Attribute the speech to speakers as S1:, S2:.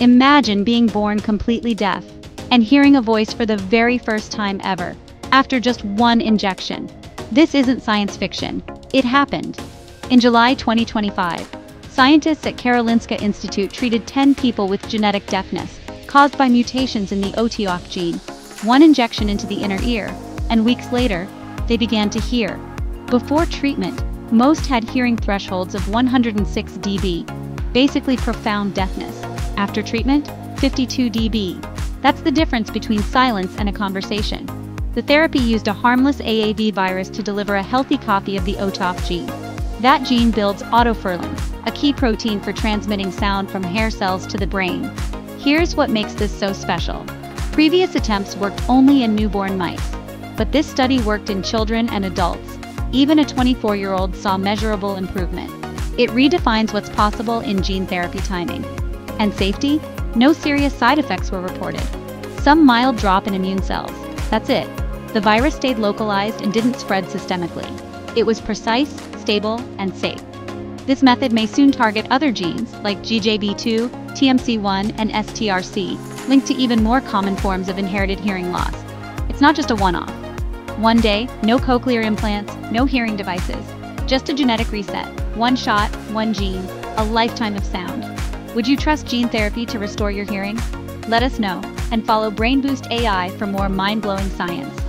S1: Imagine being born completely deaf and hearing a voice for the very first time ever, after just one injection. This isn't science fiction. It happened. In July 2025, scientists at Karolinska Institute treated 10 people with genetic deafness, caused by mutations in the OTOF gene, one injection into the inner ear, and weeks later, they began to hear. Before treatment, most had hearing thresholds of 106 dB, basically profound deafness. After treatment, 52 dB. That's the difference between silence and a conversation. The therapy used a harmless AAV virus to deliver a healthy copy of the OTOF gene. That gene builds otoferlin, a key protein for transmitting sound from hair cells to the brain. Here's what makes this so special. Previous attempts worked only in newborn mice, but this study worked in children and adults. Even a 24-year-old saw measurable improvement. It redefines what's possible in gene therapy timing. And safety? No serious side effects were reported. Some mild drop in immune cells. That's it. The virus stayed localized and didn't spread systemically. It was precise, stable, and safe. This method may soon target other genes, like GJB2, TMC1, and STRC, linked to even more common forms of inherited hearing loss. It's not just a one-off. One day, no cochlear implants, no hearing devices, just a genetic reset, one shot, one gene, a lifetime of sound. Would you trust gene therapy to restore your hearing? Let us know, and follow Brain Boost AI for more mind-blowing science.